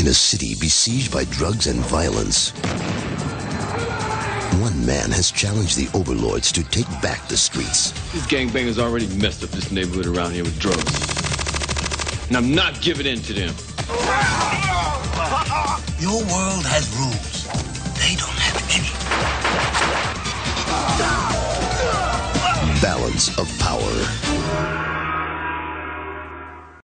In a city besieged by drugs and violence, one man has challenged the overlords to take back the streets. These gangbangers already messed up this neighborhood around here with drugs. And I'm not giving in to them. Your world has rules. They don't have any. Balance of power.